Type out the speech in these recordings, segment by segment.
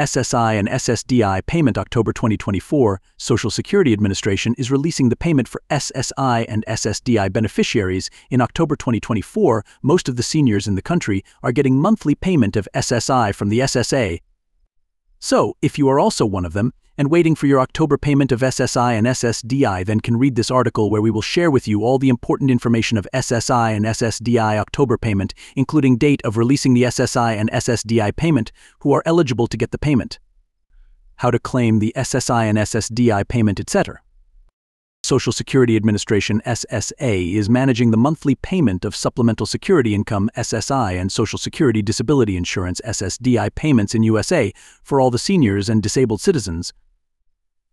SSI and SSDI payment October 2024, Social Security Administration is releasing the payment for SSI and SSDI beneficiaries. In October 2024, most of the seniors in the country are getting monthly payment of SSI from the SSA. So, if you are also one of them, and waiting for your October payment of SSI and SSDI, then can read this article where we will share with you all the important information of SSI and SSDI October payment, including date of releasing the SSI and SSDI payment, who are eligible to get the payment, how to claim the SSI and SSDI payment, etc. Social Security Administration SSA is managing the monthly payment of Supplemental Security Income SSI and Social Security Disability Insurance SSDI payments in USA for all the seniors and disabled citizens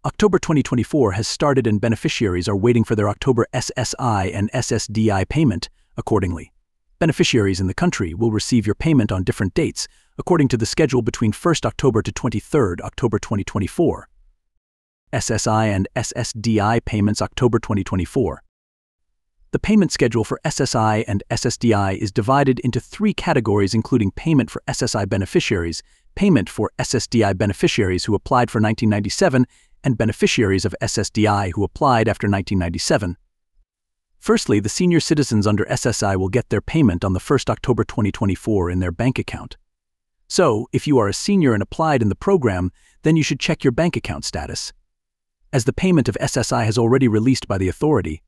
October 2024 has started and beneficiaries are waiting for their October SSI and SSDI payment accordingly. Beneficiaries in the country will receive your payment on different dates according to the schedule between 1st October to 23rd October 2024. SSI and SSDI payments October 2024. The payment schedule for SSI and SSDI is divided into three categories including payment for SSI beneficiaries, payment for SSDI beneficiaries who applied for 1997, and beneficiaries of SSDI who applied after 1997. Firstly, the senior citizens under SSI will get their payment on the 1st October 2024 in their bank account. So, if you are a senior and applied in the program, then you should check your bank account status. As the payment of SSI has already released by the authority.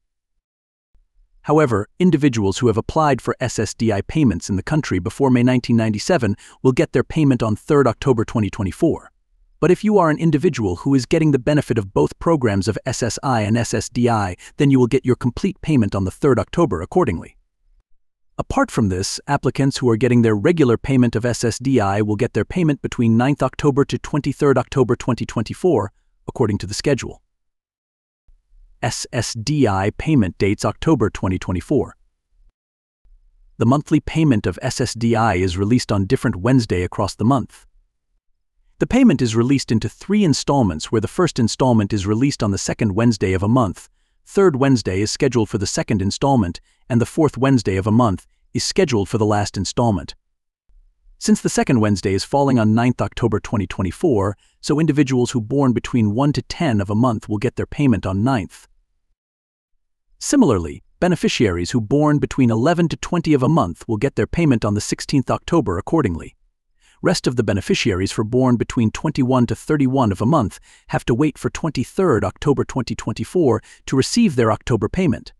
However, individuals who have applied for SSDI payments in the country before May 1997 will get their payment on 3rd October 2024. But if you are an individual who is getting the benefit of both programs of SSI and SSDI, then you will get your complete payment on the 3rd October accordingly. Apart from this, applicants who are getting their regular payment of SSDI will get their payment between 9th October to 23rd October 2024, according to the schedule. SSDI payment dates October 2024. The monthly payment of SSDI is released on different Wednesday across the month. The payment is released into three installments where the first installment is released on the second Wednesday of a month, third Wednesday is scheduled for the second installment, and the fourth Wednesday of a month is scheduled for the last installment. Since the second Wednesday is falling on 9th October 2024, so individuals who born between 1 to 10 of a month will get their payment on 9th. Similarly, beneficiaries who born between 11 to 20 of a month will get their payment on the 16th October accordingly. Rest of the beneficiaries for born between 21 to 31 of a month have to wait for 23rd October 2024 to receive their October payment.